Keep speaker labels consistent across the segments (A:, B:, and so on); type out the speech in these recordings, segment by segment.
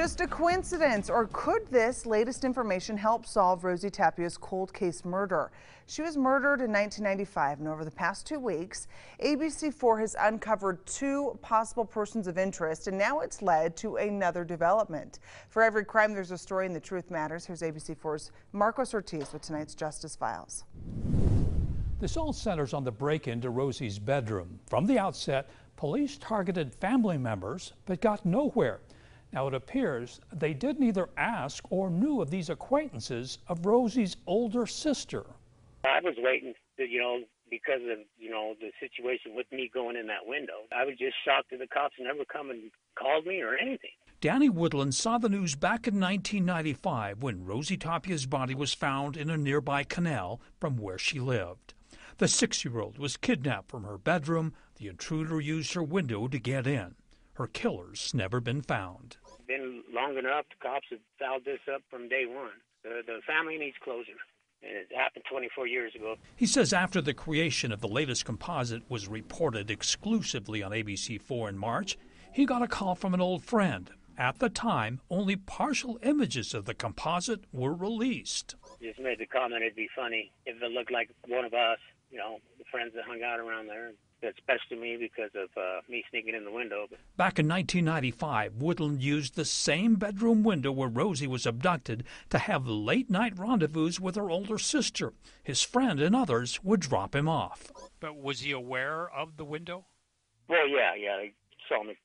A: just a coincidence, or could this latest information help solve Rosie Tapia's cold case murder? She was murdered in 1995, and over the past two weeks, ABC4 has uncovered two possible persons of interest, and now it's led to another development. For every crime, there's a story, and the truth matters. Here's ABC4's Marcos Ortiz with tonight's Justice Files.
B: This all centers on the break into Rosie's bedroom. From the outset, police targeted family members, but got nowhere. Now, it appears they did neither ask or knew of these acquaintances of Rosie's older sister.
C: I was waiting, to, you know, because of, you know, the situation with me going in that window. I was just shocked that the cops never come and called me or anything.
B: Danny Woodland saw the news back in 1995 when Rosie Tapia's body was found in a nearby canal from where she lived. The six year old was kidnapped from her bedroom. The intruder used her window to get in. Her killer's never been found.
C: Been long enough. The cops have fouled this up from day one. The, the family needs closure. And it happened 24 years ago.
B: He says after the creation of the latest composite was reported exclusively on ABC4 in March, he got a call from an old friend. At the time, only partial images of the composite were released.
C: Just made the comment it'd be funny if it looked like one of us, you know, the friends that hung out around there that's best to me because of uh, me sneaking in the window.
B: Back in 1995, Woodland used the same bedroom window where Rosie was abducted to have late night rendezvous with her older sister. His friend and others would drop him off.
D: But was he aware of the window?
C: Well, yeah, yeah. He saw me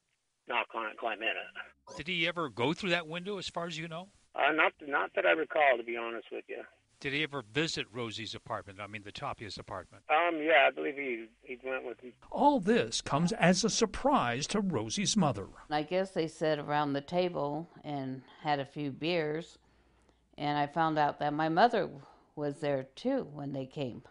C: knock on it, climb in it.
D: Did he ever go through that window, as far as you know?
C: Uh, not, not that I recall, to be honest with you.
D: Did he ever visit Rosie's apartment? I mean, the Tapia's apartment.
C: Um, yeah, I believe he he went with me.
B: All this comes as a surprise to Rosie's mother.
E: I guess they sat around the table and had a few beers, and I found out that my mother was there too when they came.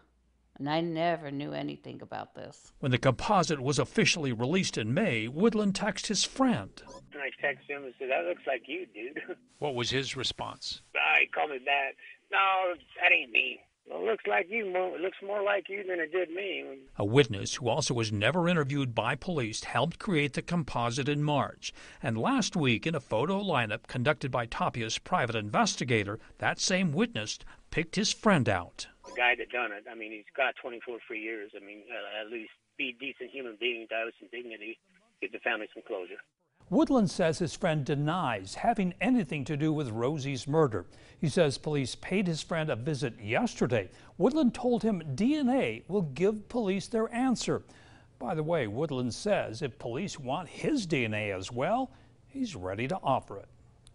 E: And I never knew anything about this.
B: When the composite was officially released in May, Woodland texted his friend.
C: And I texted him and said, That looks like you, dude.
D: What was his response?
C: Uh, he called me back. No, that ain't me. Well, it looks like you. It looks more like you than it did me.
B: A witness who also was never interviewed by police helped create the composite in March. And last week, in a photo lineup conducted by Tapia's private investigator, that same witness picked his friend out.
C: The guy that done it, I mean, he's got 24 free years. I mean, uh, at least be a decent human being, die with some dignity, give the family some closure.
B: Woodland says his friend denies having anything to do with Rosie's murder. He says police paid his friend a visit yesterday. Woodland told him DNA will give police their answer. By the way, Woodland says if police want his DNA as well, he's ready to offer it.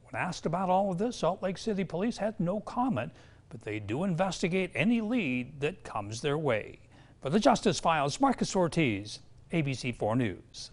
B: When asked about all of this, Salt Lake City police had no comment, but they do investigate any lead that comes their way. For the Justice Files, Marcos Ortiz, ABC4 News.